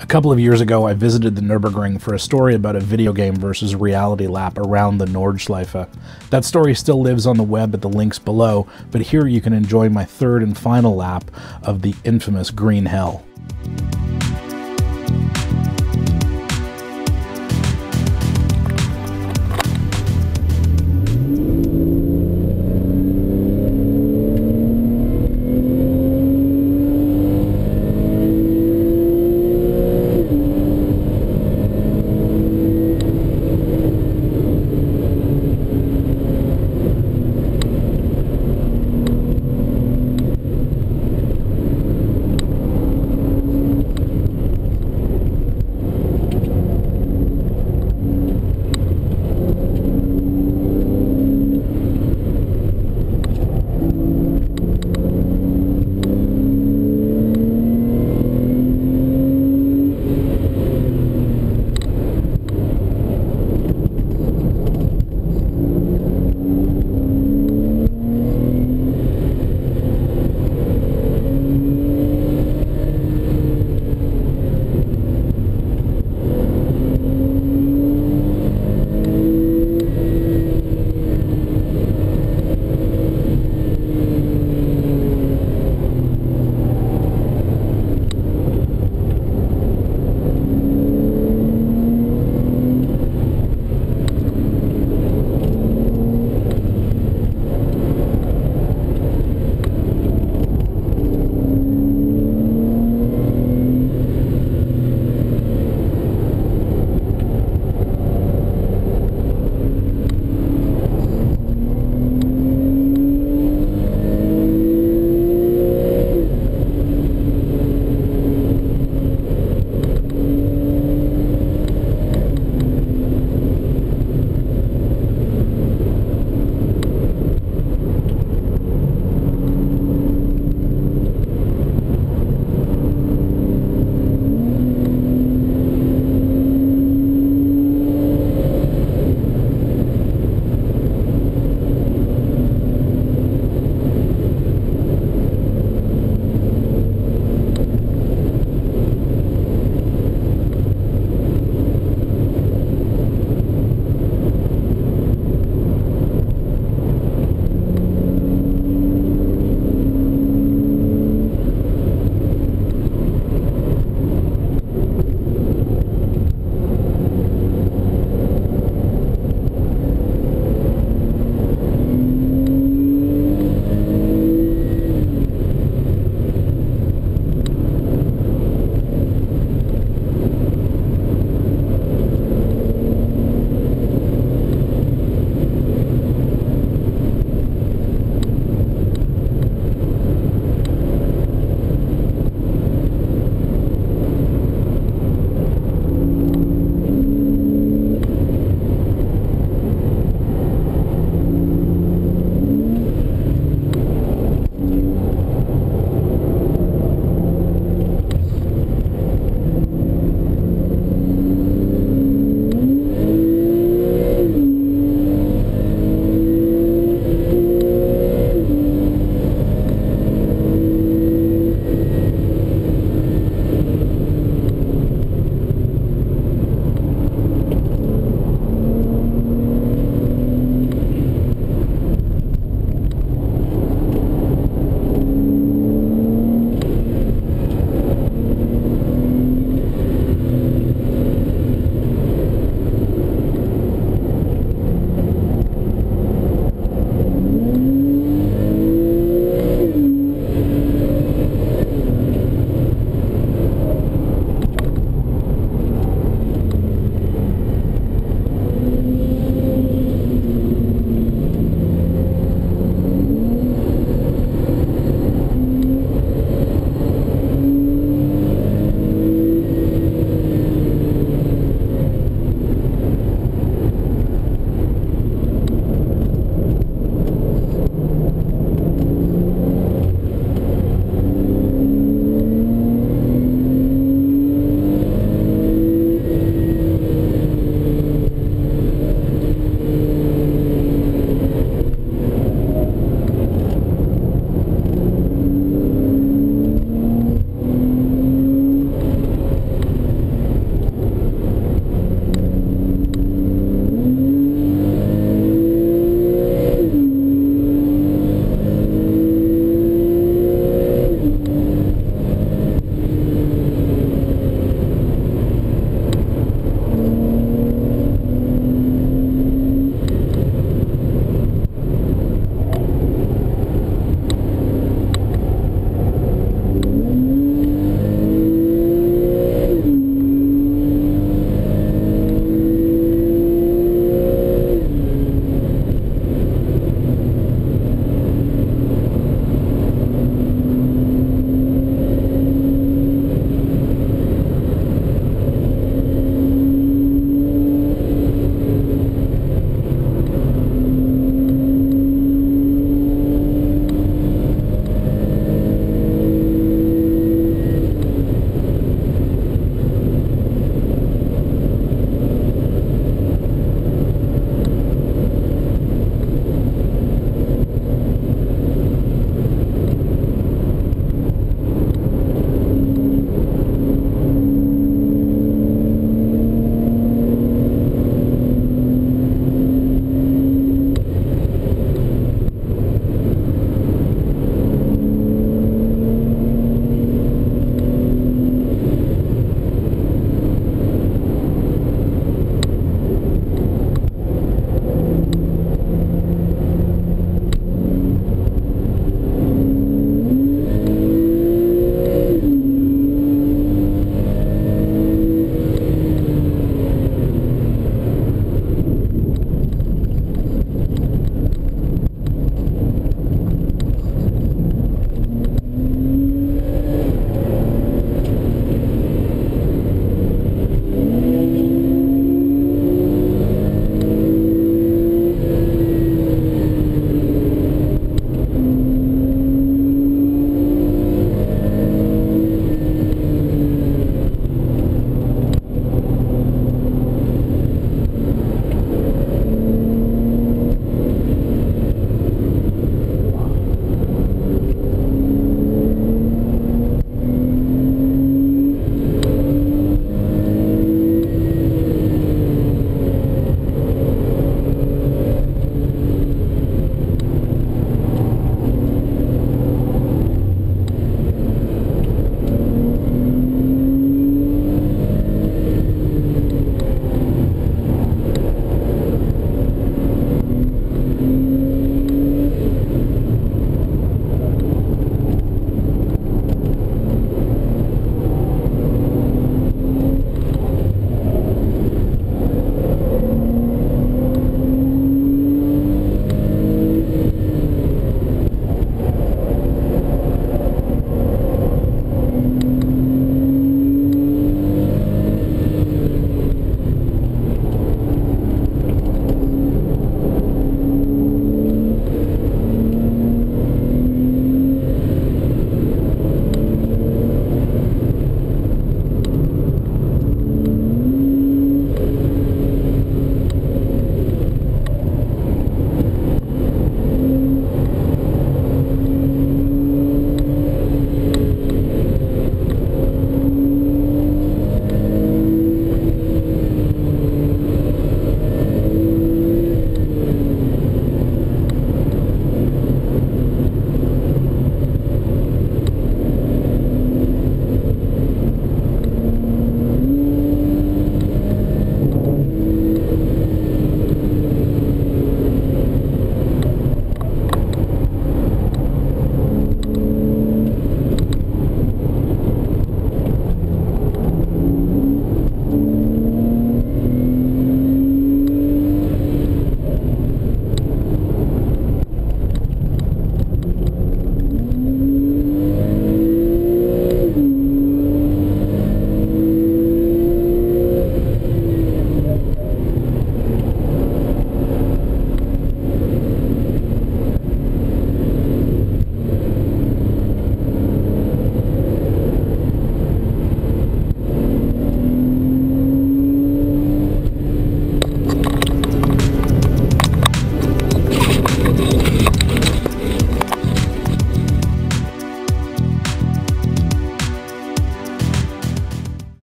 A couple of years ago, I visited the Nürburgring for a story about a video game versus reality lap around the Nordschleife. That story still lives on the web at the links below, but here you can enjoy my third and final lap of the infamous Green Hell.